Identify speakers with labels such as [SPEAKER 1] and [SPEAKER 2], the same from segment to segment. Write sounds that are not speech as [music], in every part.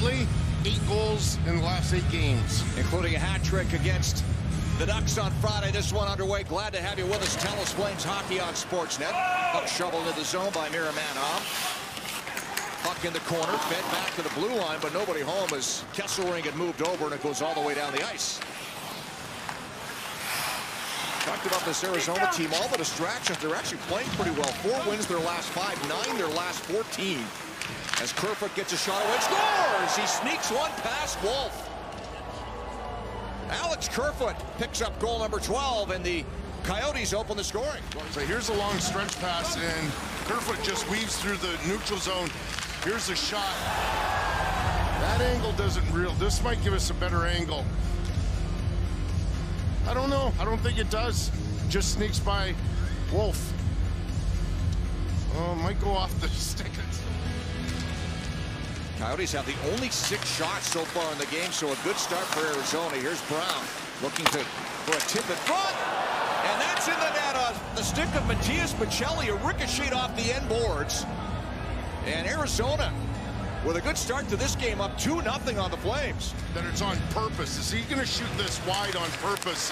[SPEAKER 1] Eight goals in the last eight games.
[SPEAKER 2] Including a hat trick against the Ducks on Friday. This one underway. Glad to have you with us. Telus Flames Hockey on Sportsnet. Puck shoveled into the zone by Miromanov. Puck in the corner, fed back to the blue line, but nobody home as Kesselring had moved over and it goes all the way down the ice. Talked about this Arizona team, all the distractions. They're actually playing pretty well. Four wins their last five, nine their last 14. As Kerfoot gets a shot away, scores! He sneaks one past Wolf. Alex Kerfoot picks up goal number 12, and the Coyotes open the scoring.
[SPEAKER 1] So here's a long stretch pass, and Kerfoot just weaves through the neutral zone. Here's the shot. That angle doesn't real. This might give us a better angle. I don't know. I don't think it does. Just sneaks by Wolf. Oh, might go off the [laughs] stick.
[SPEAKER 2] Coyotes have the only six shots so far in the game, so a good start for Arizona. Here's Brown looking to for a tip in front. And that's in the net on the stick of Matias Maccelli, a ricochet off the end boards. And Arizona with a good start to this game up 2 nothing on the Flames.
[SPEAKER 1] Then it's on purpose. Is he going to shoot this wide on purpose?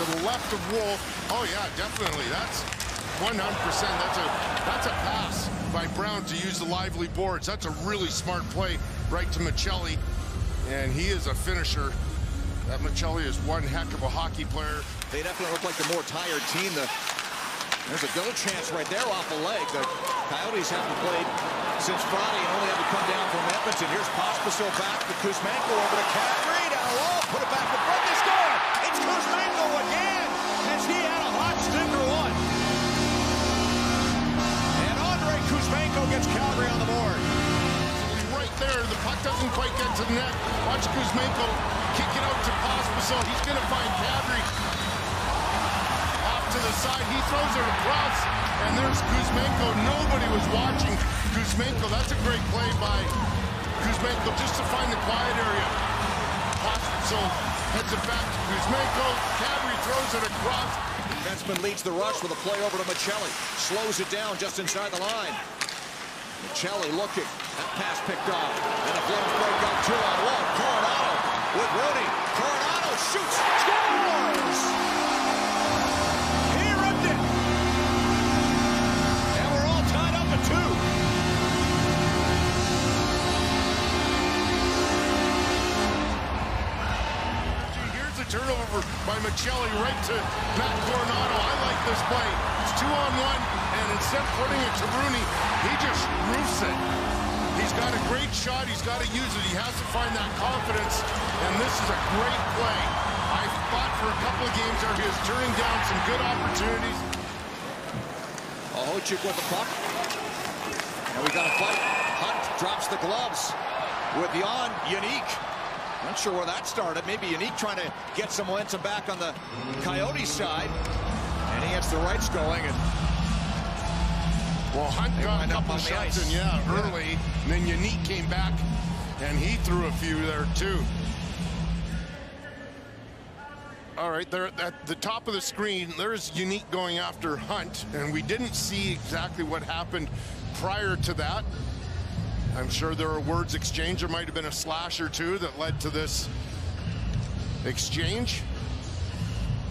[SPEAKER 1] To the left of Wolf. Oh, yeah, definitely. That's 100%. That's a, that's a pass by Brown to use the lively boards. That's a really smart play right to Maccelli. And he is a finisher. That Maccelli is one heck of a hockey player.
[SPEAKER 2] They definitely look like the more tired team. The, there's a goal chance right there off the leg. The Coyotes haven't played since Friday and only had to come down from Edmonton. Here's Pospisil back to Kuzmenko over to Kadri. Down low, oh, put it back to front. They score! Gets Calgary on the board.
[SPEAKER 1] Right there, the puck doesn't quite get to the net. Watch Kuzmenko kick it out to Pospisil. He's going to find Kadri. Off to the side, he throws it across, and there's Kuzmenko. Nobody was watching Kuzmenko. That's a great play by Kuzmenko just to find the quiet area. Pospisil heads it back to Kuzmenko. Kadri throws it across.
[SPEAKER 2] Defenseman leads the rush with a play over to Maccelli. Slows it down just inside the line. Maccelli looking. That pass picked off. And the Flames break up two on one. Coronato with Rooney.
[SPEAKER 1] By Maccelli right to Matt Coronato. I like this play. It's two on one, and instead of putting it to Rooney, he just roofs it. He's got a great shot. He's got to use it. He has to find that confidence, and this is a great play. I thought for a couple of games there he was turning down some good opportunities.
[SPEAKER 2] Ohotchuk with the puck. And we got a fight. Hunt drops the gloves with Jan Jenik. Not sure where that started. Maybe Jenik trying to get some momentum back on the Coyote side. And he gets the rights going. And
[SPEAKER 1] well, Hunt got a couple shots in, yeah, early. Yeah. And then Jenik came back, and he threw a few there, too. All right, there at the top of the screen, there's Jenik going after Hunt, and we didn't see exactly what happened prior to that. I'm sure there were words exchanged. There might have been a slash or two that led to this exchange.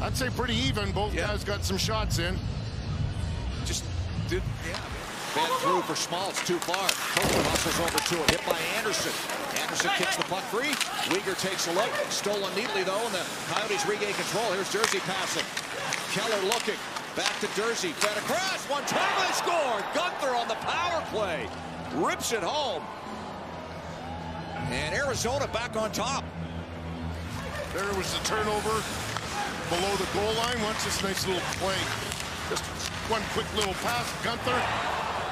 [SPEAKER 1] I'd say pretty even. Both yeah. guys got some shots in.
[SPEAKER 2] Just did, yeah. Bad through for Schmaltz, too far. Coker muscles over to it, hit by Andersson. Andersson kicks the puck free. Weegar takes a look. Stolen neatly, though, and the Coyotes regain control. Here's Jersey passing. Keller looking. Back to Durzi. Fed across. One time they score. Guenther on the power play. Rips it home. And Arizona back on top.
[SPEAKER 1] There was the turnover below the goal line. Watch this nice little play. Just one quick little pass. Guenther.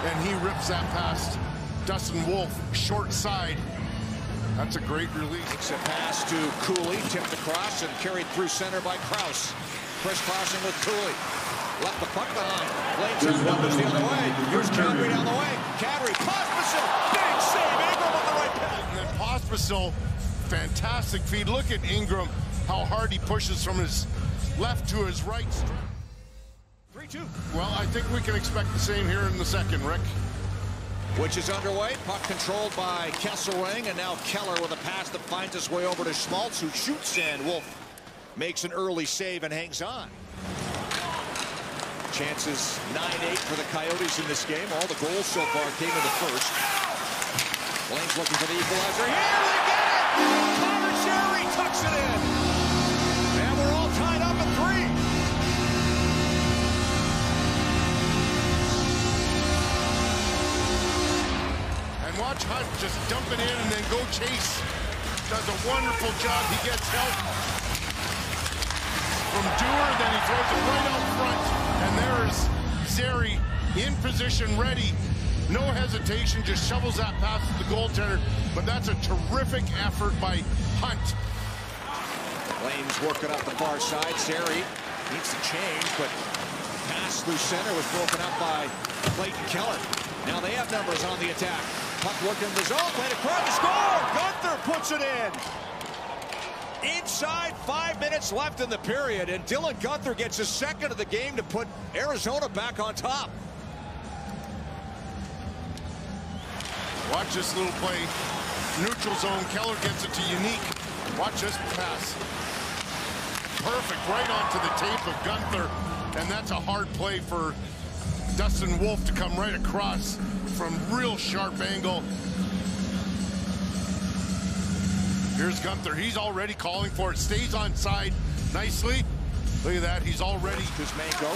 [SPEAKER 1] And he rips that past Dustin Wolf. Short side. That's a great release.
[SPEAKER 2] It's a pass to Cooley. Tipped across and carried through center by Crouse. Chris crossing with Cooley. Left the puck behind. Flames have numbers the other way. Here's Kadri down the way. Kadri. Pospisil. Big save. Ingram on the right pass.
[SPEAKER 1] And then Pospisil. Fantastic feed. Look at Ingram. How hard he pushes from his left to his right.
[SPEAKER 2] 3-2.
[SPEAKER 1] Well, I think we can expect the same here in the second, Rick.
[SPEAKER 2] which is underway. Puck controlled by Kesselring, and now Keller with a pass that finds its way over to Schmaltz, who shoots, and Wolf makes an early save and hangs on. Chances 9-8 for the Coyotes in this game. All the goals so far came in the first. Flames looking for the equalizer. Here they get it! Connor Zary tucks it in. And we're all tied up at three.
[SPEAKER 1] And watch Hunt just dump it in and then go chase. Does a wonderful job. He gets help from Dewar, then he throws it right out front. There's Zary in position, ready. No hesitation, just shovels that pass to the goaltender. But that's a terrific effort by Hunt.
[SPEAKER 2] Flames working up the far side. Zary needs to change, but pass through center was broken up by Clayton Keller. Now they have numbers on the attack. Puck working the zone, played across the score. Guenther puts it in. Inside five minutes left in the period, and Dylan Guenther gets his second of the game to put Arizona back on top.
[SPEAKER 1] Watch this little play. Neutral zone. Keller gets it to Unique. Watch this pass. Perfect. Right onto the tape of Guenther. And that's a hard play for Dustin Wolf to come right across from real sharp angle. Here's Guenther. He's already calling for it. Stays on side nicely. Look at that. He's already.
[SPEAKER 2] Kuzmenko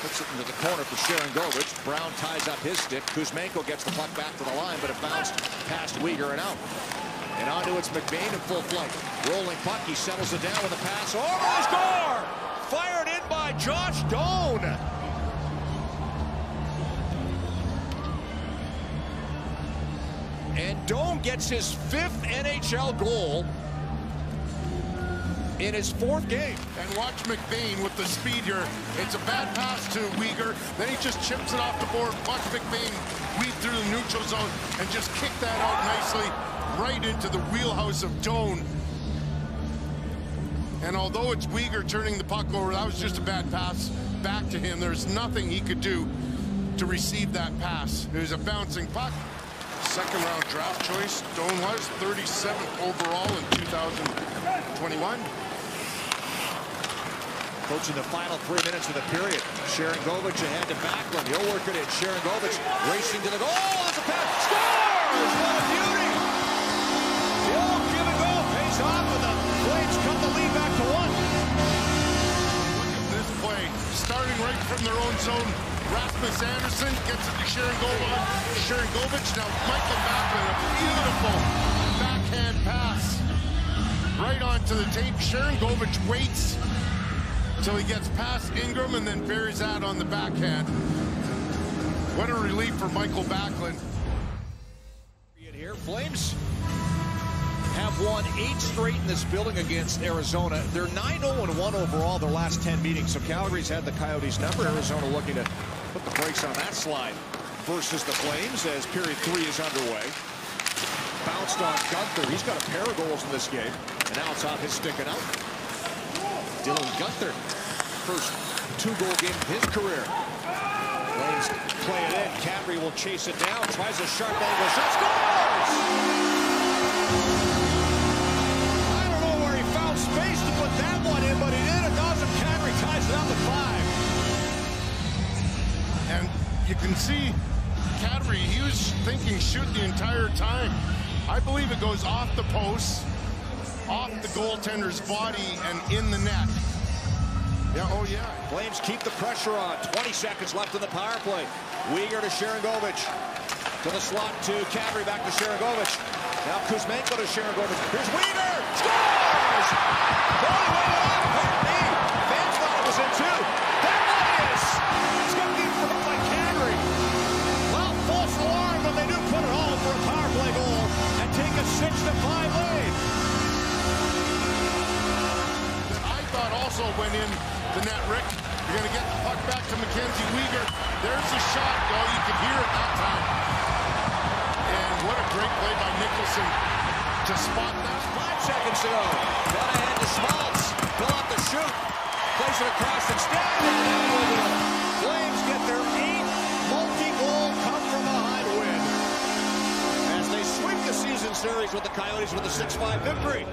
[SPEAKER 2] puts it into the corner for Sharon Sharangovich. Brown ties up his stick. Kuzmenko gets the puck back to the line, but it bounced past Weegar and out. And onto it's McBain in full flight. Rolling puck. He settles it down with a pass. Oh, the score! Fired in by Josh Doan. Doan gets his fifth NHL goal in his fourth game.
[SPEAKER 1] And watch McBain with the speed here. It's a bad pass to Weegar. Then he just chips it off the board. Watch McBain weave through the neutral zone and just kick that out nicely right into the wheelhouse of Doan. And although it's Weegar turning the puck over, that was just a bad pass back to him. There's nothing he could do to receive that pass. It was a bouncing puck. Second round draft choice, Doan was 37th overall in 2021.
[SPEAKER 2] Coaching the final three minutes of the period. Sharangovich ahead to Backlund. He'll work it in. Sharangovich racing to the goal. Oh, There's a pass. Scores! What a beauty! The old give and go pays off, and the Flames cut the lead back to one.
[SPEAKER 1] Look at this play. Starting right from their own zone. Rasmus Andersson gets it to Sharangovich. Sharangovich now Mikael Backlund. A beautiful backhand pass. Right onto the tape. Sharangovich waits until he gets past Ingram and then buries that on the backhand. What a relief for Mikael Backlund.
[SPEAKER 2] Here, Flames have won eight straight in this building against Arizona. They're 9-0-1 overall their last 10 meetings. So Calgary's had the Coyotes number. Arizona looking to put the brakes on that slide versus the Flames as period three is underway. Bounced on Guenther. He's got a pair of goals in this game. And now it's off his sticking out. Dylan Guenther, first two-goal game of his career. Flames play it in. Kadri will chase it down. Tries a sharp angle shot. Scores! I don't know where he found space to put that one in, but he did. And Kadri ties it up to five.
[SPEAKER 1] And you can see Kadri, he was thinking shoot the entire time. I believe it goes off the post, off the goaltender's body, and in the net. Yeah, oh yeah.
[SPEAKER 2] Flames keep the pressure on. 20 seconds left in the power play. Weegar to Sharangovich. To the slot to Kadri, back to Sharangovich. Now Kuzmenko to Sharangovich. Here's Weegar! Scores!
[SPEAKER 1] shot go. You could hear it that time. And what a great play by Nicholson to spot that.
[SPEAKER 2] Five seconds to go. Got ahead to Schmaltz. pull up the shoot. Place it across the step. Flames get their eighth multi-goal come-from-behind win as they sweep the season series with the Coyotes with a 6-5 victory.